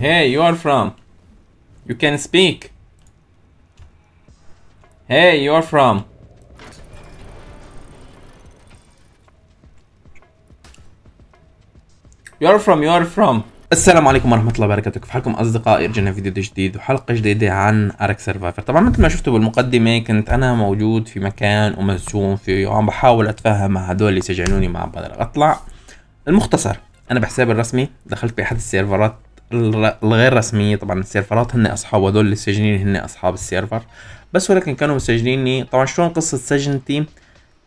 Hey, you are from. You can speak. Hey, you are from. You are from. You are from. السلام عليكم ورحمة الله وبركاته كيف حالكم أصدقائي رجعنا فيديو جديد وحلقة جديدة عن أرك سرفايفر طبعا مثل ما شفتوا بالمقدمة كنت أنا موجود في مكان ومسجون فيه وعم بحاول أتفاهم مع هدول اللي يسجنوني ما عم بقدر أطلع المختصر أنا بحسابي الرسمي دخلت بأحد السيرفرات الغير رسمية طبعا السيرفرات هن أصحاب هدول اللي سجنين هن أصحاب السيرفر. بس ولكن كانوا مسجنيني. طبعا شلون قصة سجنتي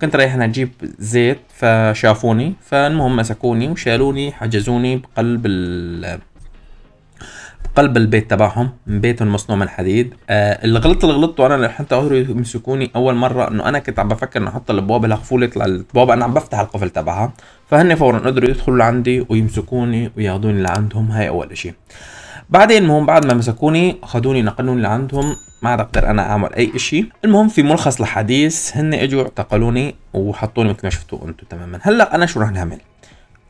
كنت رايح أنا أجيب زيت فشافوني فالمهم مسكوني وشالوني حجزوني بقلب ال بقلب البيت تبعهم بيتهم مصنوع من الحديد آه اللي غلطت اللي غلطته أنا حتى قدروا يمسكوني أول مرة إنه أنا كنت عم بفكر إنه أحط الابواب المقفولة يطلع البواب أنا عم بفتح القفل تبعها فهن فورا قدروا يدخلوا لعندي ويمسكوني وياخذوني لعندهم. هاي أول إشي. بعدين المهم بعد ما مسكوني اخذوني نقلوني لعندهم. ما عاد أقدر أنا أعمل أي إشي. المهم في ملخص الحديث هن إجوا اعتقلوني وحطوني مثل ما شفتوا أنتم تماما. هلأ أنا شو رح نعمل؟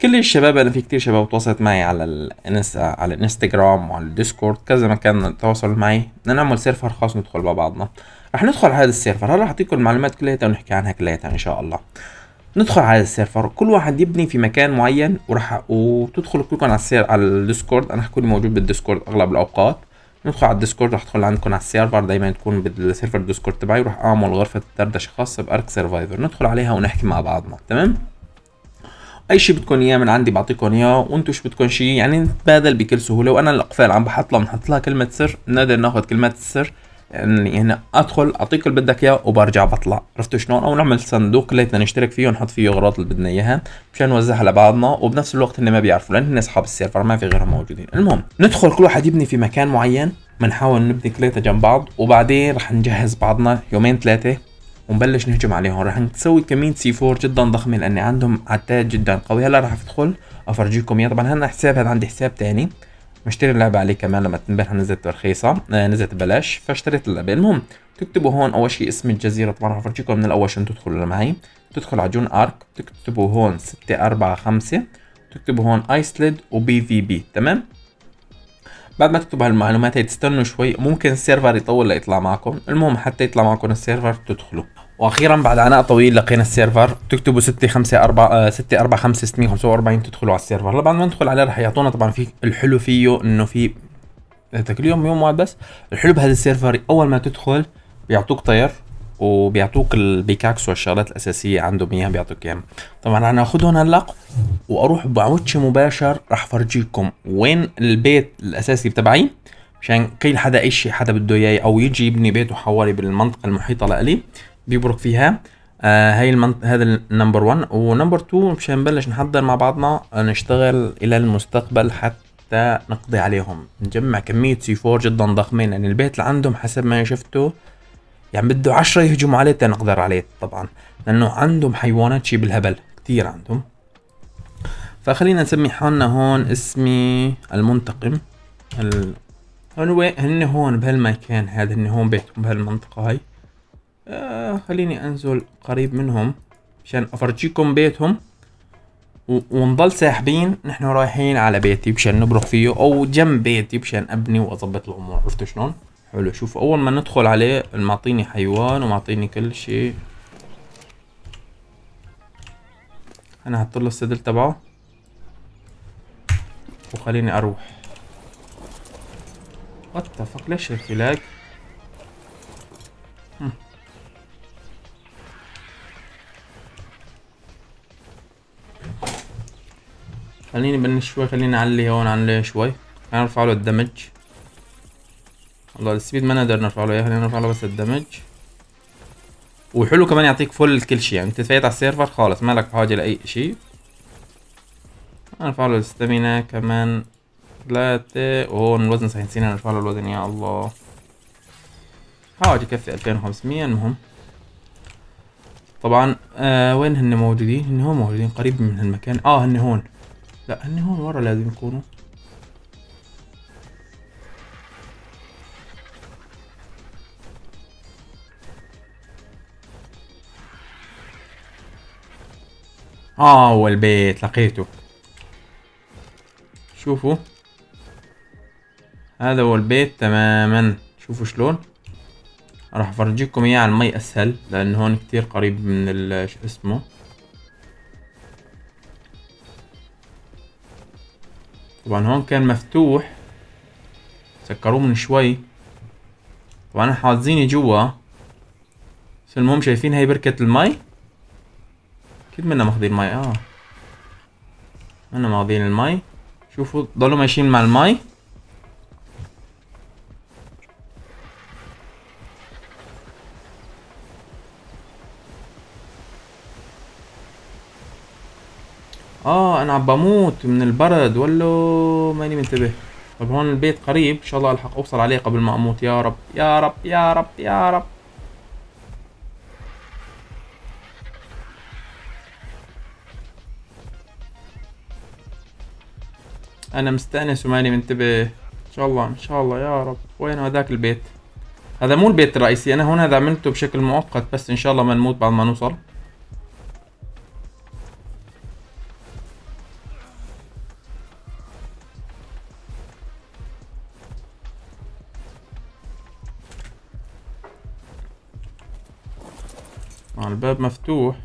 كل الشباب أنا في كتير شباب تواصلت معي على ال Insta على الانستغرام وعلى ال Discord كذا مكان تواصلوا معي بدنا نعمل سيرفر خاص ندخل مع بعضنا. رح ندخل على هذا السيرفر هلا حاعطيكم المعلومات كلها ونحكي عنها كلها إن شاء الله. ندخل على السيرفر كل واحد يبني في مكان معين وراح وتدخلوا كلكم على السير على ال Discord أنا حكون موجود بال Discord أغلب الأوقات. ندخل على ال Discord رح أدخل عندكم على السيرفر دايما تكون بالسيرفر ال Discord تبعي. وراح أعمل غرفة دردشة خاصة ب ARK Survival ندخل عليها ونحكي مع بعضنا. تمام؟ أي شيء بدكم إياه من عندي بعطيكم إياه وأنتم شو بدكم شيء يعني نتبادل بكل سهولة. وأنا الأقفال عم بحط لها بنحط لها كلمة سر بنقدر ناخذ كلمات السر يعني هنا أدخل أعطيك اللي بدك إياه وبرجع بطلع. عرفتوا شلون؟ أو نعمل صندوق كليتنا نشترك فيه ونحط فيه أغراض اللي بدنا إياها مشان نوزعها لبعضنا. وبنفس الوقت هن ما بيعرفوا لأن هن أصحاب السيرفر ما في غيرهم موجودين. المهم ندخل كل واحد يبني في مكان معين بنحاول نبني كليتنا جنب بعض. وبعدين رح نجهز بعضنا يومين ثلاثة. ونبلش نهجم عليهم. رح نسوي كمية C4 جدا ضخمة لأن عندهم عتاد جدا قوي. هلا رح أدخل أفرجيكم إياه طبعا هنا حساب هذا عندي حساب تاني. مشتري اللعبة عليه كمان لما تنبه نزلت رخيصة. آه نزلت ببلاش فاشتريت اللعبة. المهم تكتبوا هون أول شيء اسم الجزيرة. طبعا رح أفرجيكم من الأول عشان تدخلوا معي. تدخل على join ARK تكتبوا هون ستة أربعة خمسة. تكتبوا هون island و PVP تمام؟ بعد ما تكتبوا هالمعلومات هي تستنوا شوي. ممكن السيرفر يطول ليطلع معكم. المهم حتى يطلع معكم السيرفر تدخلوا. وأخيرا بعد عناء طويل لقينا السيرفر. تكتبوا 6 5 4 6 4 5 645 تدخلوا على السيرفر. هلا بعد ما ندخل عليه رح يعطونا طبعا في الحلو فيه إنه في كل يوم يوم واحد بس. الحلو بهذا السيرفر أول ما تدخل بيعطوك طير وبيعطوك ال pickaxe والشغلات الأساسية عندهم إياها بيعطوك إياها. طبعا أنا آخذهم هلا وأروح بعوتش مباشر راح فرجيكم وين البيت الأساسي تبعي مشان كل حدا اي شيء حدا بده إياه أو يجي يبني بيته حوالي بالمنطقة المحيطة لإلي. بيبرك فيها. آه هاي المنط... هذا ال number 1 و number 2 مشان نبلش نحضر مع بعضنا نشتغل إلى المستقبل حتى نقضي عليهم. نجمع كمية C4 جدا ضخمة لأن البيت اللي عندهم حسب ما شفته يعني بده 10 يهجموا عليه تنقدر عليه طبعا. لأنه عندهم حيوانات شي بالهبل كتير عندهم. فخلينا نسمي حالنا هون اسمي المنتقم. ال... هن هون بهالمكان هذا هن هون بيتهم بهالمنطقة هاي. آه خليني أنزل قريب منهم مشان أفرجيكم بيتهم. ونضل ساحبين. نحن رايحين على بيتي مشان نبرك فيه أو جنب بيتي مشان أبني وأظبط الأمور. عرفتوا شلون؟ حلو. شوف أول ما ندخل عليه معطيني حيوان ومعطيني كل شيء. أنا هحط له السدل تبعه. وخليني أروح. وات ليش هيك خليني بنش شوي خليني أعلي هون عليه شوي. خلينا نرفع له ال damage. والله ال speed ما نقدر نرفع له اياه خلينا نرفع له بس ال damage. وحلو كمان يعطيك full كل شيء يعني انت تفايت على ال server خالص مالك بحاجة لأي شيء. نرفع له ال stamina كمان. ثلاثة وهون الوزن صحيح نسينا نرفع له الوزن يا الله. حاجة يكفي 2500 المهم. طبعا آه وين هن موجودين؟ هن هون موجودين قريب من هالمكان. آه هن هون. لا هن هون ورا لازم يكونوا. آه هو البيت لقيته. شوفوا. هذا هو البيت تماما. شوفوا شلون. راح أفرجيكم إياه على المي أسهل لأنه هون كتير قريب من شو اسمه. طبعا هون كان مفتوح. سكروه من شوي. طبعا حاطيني جوا. بس المهم شايفين هاي بركة المي؟ أكيد منا ماخذين المي. آه. منا ماخذين المي. شوفوا ضلوا ماشيين مع المي. آه أنا عم بموت من البرد ولو ماني منتبه. طب هون البيت قريب إن شاء الله ألحق أوصل عليه قبل ما أموت. يا رب يا رب يا رب يا رب. أنا مستأنس وماني منتبه. إن شاء الله إن شاء الله يا رب. وين هذاك البيت؟ هذا مو البيت الرئيسي أنا هون هذا عملته بشكل مؤقت بس إن شاء الله ما نموت بعد ما نوصل. الباب مفتوح.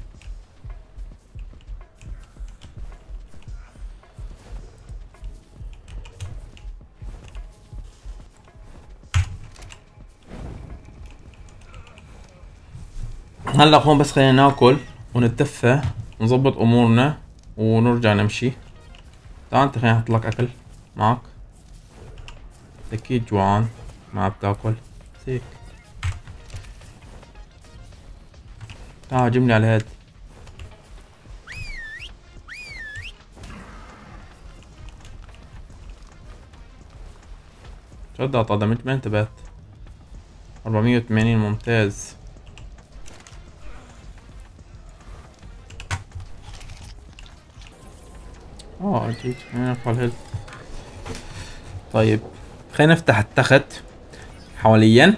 هلا هون بس خلينا ناكل ونتدفى نظبط امورنا ونرجع نمشي. تعال انت خلينا نحط لك اكل. معك؟ أكيد جوعان ما بتاكل. هيك تعال جملي على هاد تصدق طدمت ما انتبهت. أربعمية وثمانين ممتاز. آه أكيد نرفع الهيلث طيب خلينا نفتح التخت حواليا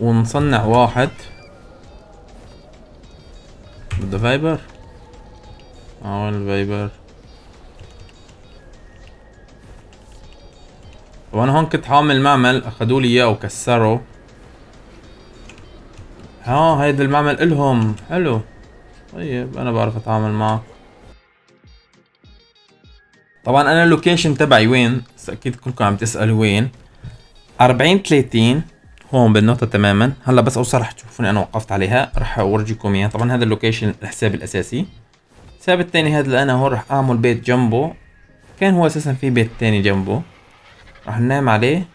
ونصنع واحد. بده fiber آه ال fiber وأنا هون كنت حامل معمل أخذوا لي إياه وكسروا ها هيدا المعمل إلهم. حلو. طيب أنا بعرف أتعامل معه. طبعا أنا ال location تبعي وين؟ أكيد كلكم عم تسألوا وين. 40 30 هون بالنقطة تماما. هلا بس اوصل رح تشوفوني أنا وقفت عليها. رح أورجيكم إياها. طبعا هذا ال location الحساب الأساسي. الحساب الثاني هذا اللي أنا هون رح أعمل بيت جنبه. كان هو أساسا في بيت ثاني جنبه. رح ننام عليه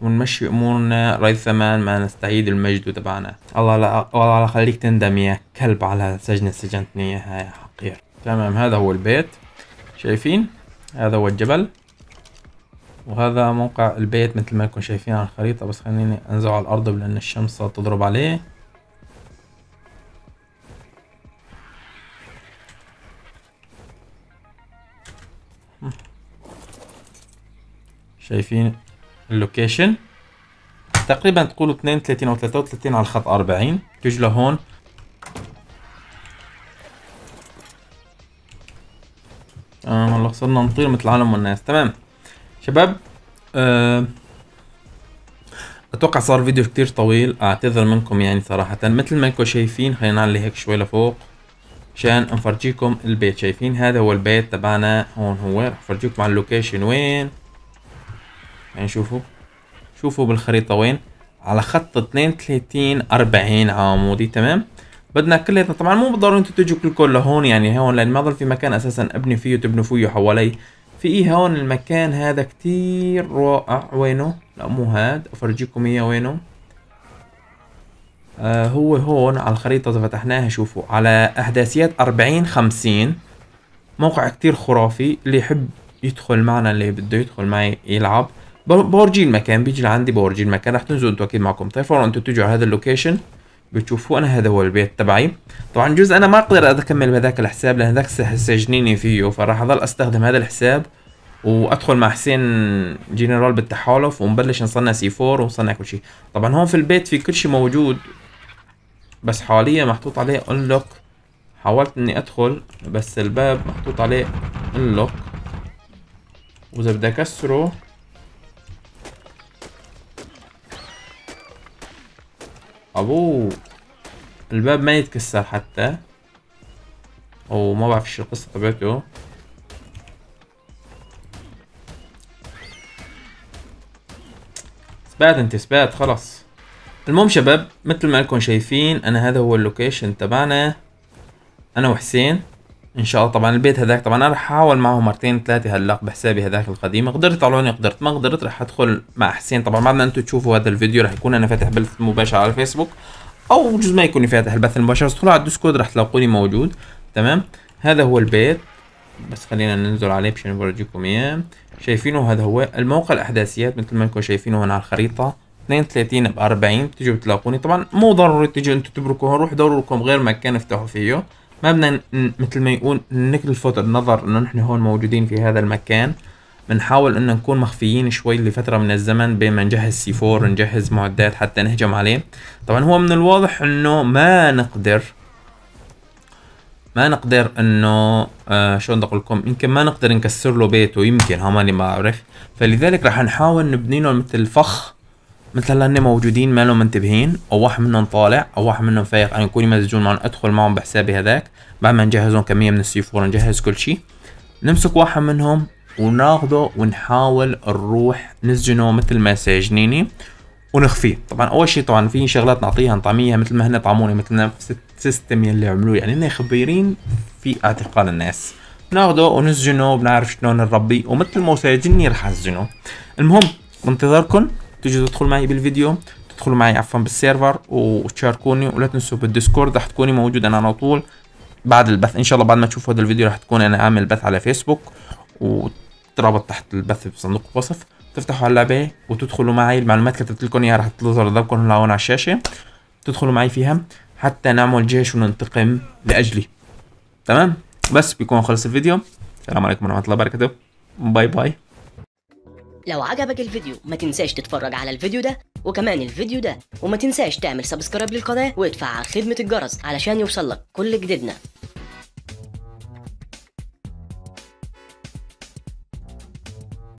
ونمشي أمورنا. ريثما ما نستعيد المجد تبعنا. الله لا والله لا خليك تندم يا كلب على سجنة سجنتني. اياها يا حقير. تمام هذا هو البيت. شايفين؟ هذا هو الجبل. وهذا موقع البيت مثل ما انكم شايفين على الخريطة بس خليني أنزل على الأرض لأن الشمس تضرب عليه. شايفين اللوكيشن؟ تقريبا تقولوا 32 أو 33 على الخط 40 تجوا لهون آه والله صرنا نطير مثل العالم والناس. تمام. شباب أه أتوقع صار فيديو كتير طويل أعتذر منكم يعني صراحة. مثل ما انكم شايفين خلينا نعلي هيك شوي لفوق مشان نفرجيكم البيت. شايفين؟ هذا هو البيت تبعنا. هون هو. رح أفرجيكم على اللوكيشن. وين؟ يعني شوفوا. شوفوا بالخريطة وين؟ على خط 32 40 عمودي تمام؟ بدنا كلياتنا طبعا مو بالضرورة أنتم تجوا كلكم لهون يعني هون لأن ما ضل في مكان أساسا. ابني فيه وتبنوا فيه حوالي في إيه هون المكان هذا كتير رائع. وينه؟ لا مو هاد. أفرجيكم إياه وينه؟ آه هو هون على الخريطة إذا فتحناها شوفوا على أحداثيات أربعين خمسين. موقع كتير خرافي. اللي يحب يدخل معنا اللي بده يدخل معي يلعب. بورجي المكان بيجي لعندي بورجي المكان. رح تنزلوا أنتوا أكيد معكم طيب أنتوا تجوا على هذا ال location. بتشوفوا. أنا هذا هو البيت تبعي. طبعا جزء أنا ما أقدر أكمل بهذاك الحساب لأن هذاك سجنيني فيه فراح اضل أستخدم هذا الحساب وأدخل مع حسين جنرال بالتحالف ونبلش نصنع C4 ونصنع كل شيء. طبعا هون في البيت في كل شيء موجود بس حاليا محطوط عليه unlock حاولت إني أدخل بس الباب محطوط عليه unlock وإذا بدي أكسره أبوه الباب ما يتكسر حتى. وما بعرف إيش القصة تبعته إثبات أنت إثبات خلص المهم شباب مثل ما أنكم شايفين أنا هذا هو اللوكيشن تبعنا. أنا وحسين. إن شاء الله. طبعا البيت هذاك طبعا أنا رح أحاول معه مرتين ثلاثة هلا بحسابي هذاك القديم. قدرت يطلعوني قدرت ما قدرت رح أدخل مع حسين. طبعا بعد ما أنتم تشوفوا هذا الفيديو رح يكون أنا فاتح بث مباشر على الفيسبوك أو جزء ما يكون فاتح البث المباشر. ادخلوا على ال Discord رح تلاقوني موجود. تمام؟ هذا هو البيت. بس خلينا ننزل عليه مشان نورجيكم إياه. شايفينه؟ هذا هو الموقع الأحداثيات مثل ما أنكم شايفينه هنا على الخريطة. 32 ب 40 بتيجوا بتلاقوني. طبعا مو ضروري تيجوا أنتم تبركوا روح دوروا لكم غير مكان افتحوا فيه. ما بدنا مثل ما يقول نلفت النظر إنه نحن هون موجودين في هذا المكان. بنحاول إنه نكون مخفيين شوي لفترة من الزمن بين ما نجهز C4 نجهز معدات حتى نهجم عليه. طبعا هو من الواضح إنه ما نقدر ما نقدر إنه آه شو بدي أقول لكم؟ يمكن ما نقدر نكسر له بيته يمكن ها ماني ما اعرف فلذلك رح نحاول نبني له مثل فخ مثل هلا موجودين ما لهم منتبهين أو واحد منهم طالع أو واحد منهم فايق أنا يكون يمزجون معهم أدخل معهم بحسابي هذاك بعد ما نجهزهم كمية من السيفور نجهز كل شيء نمسك واحد منهم وناخده ونحاول نروح نسجنه مثل ما ساجنيني ونخفيه. طبعا أول شيء طبعا في شغلات نعطيها نطعميها مثل ما هن طعموني مثل نفس ال system يلي عملوه يعني هن خبيرين في اعتقال الناس. ناخده ونسجنه بنعرف شلون نربيه ومثل ما ساجني رح أسجنه. المهم بنتظركم تيجوا تدخلوا معي بالفيديو تدخلوا معي عفوا بال server وتشاركوني ولا تنسوا بال Discord رح تلاقوني موجود أنا على طول بعد البث. إن شاء الله بعد ما تشوفوا هذا الفيديو رح تكون أنا عامل بث على فيسبوك والرابط تحت البث بصندوق الوصف تفتحوا على اللعبه وتدخلوا معي. المعلومات كتبت لكم إياها رح تظهر قدامكم هون على الشاشة. تدخلوا معي فيها حتى نعمل جيش وننتقم لأجلي. تمام؟ بس بيكون خلص الفيديو. السلام عليكم ورحمة الله وبركاته. bye bye. لو عجبك الفيديو ما تنساش تتفرج على الفيديو ده وكمان الفيديو ده وما تنساش تعمل subscribe للقناة وتفعل خدمة الجرس علشان يوصلك كل جديدنا.